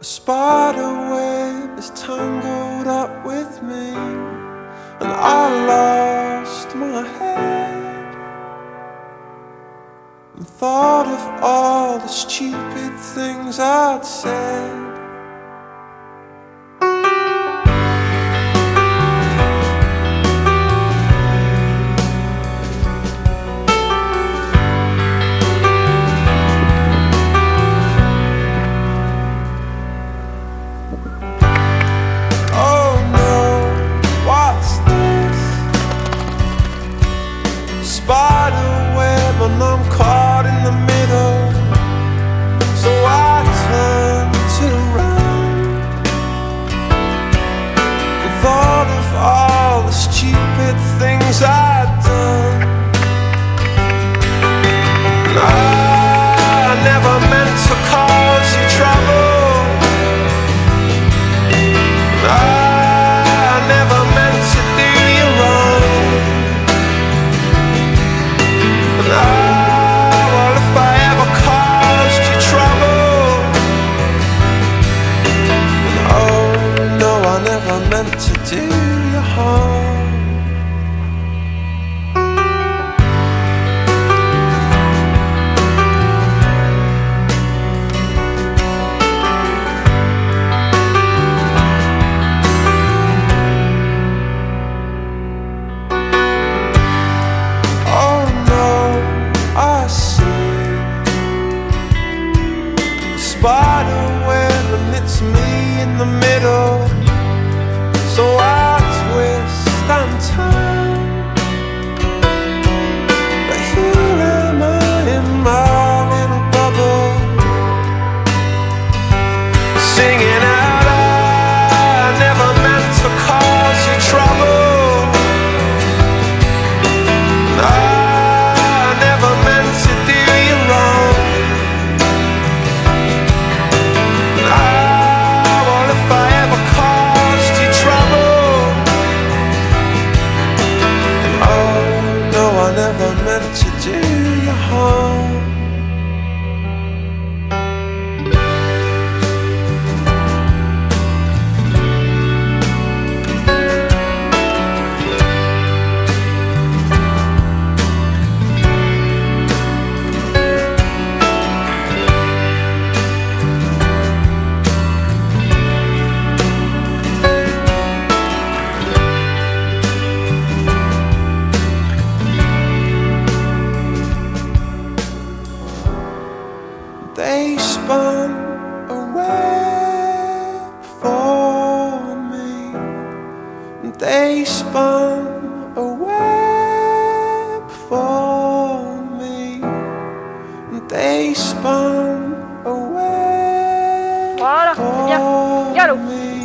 a spider web is tangled up with me, and I lost my head and thought of all the stupid things I'd said. Meant to do you harm. Oh spider web and it's me in the middle. Singing out. I never meant to cause you trouble. I never meant to do you wrong. Well, if I ever caused you trouble, oh no, I never meant to do you harm. she spun away for me. They spun away for me. They spun away. Bora, for me.